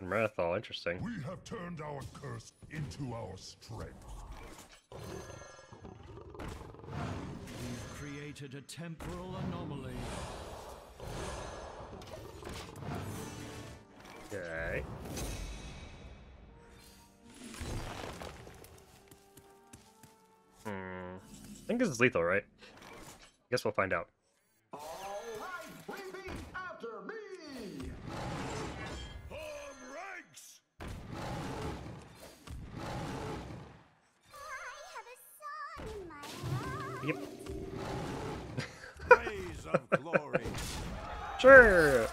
Marathon, interesting. We have turned our curse into our strength. We've created a temporal anomaly. Okay. Hmm. I think this is lethal, right? I Guess we'll find out. Yep. Praise of glory. Sure.